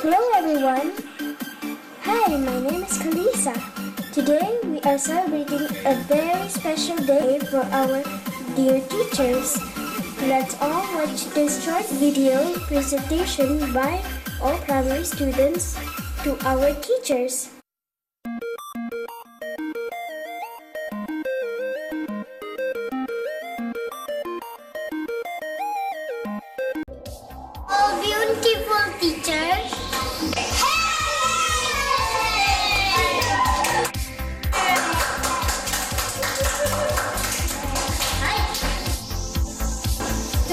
Hello everyone. Hi, my name is Kalisa. Today we are celebrating a very special day for our dear teachers. Let's all watch this short video presentation by all primary students to our teachers. All beautiful teachers.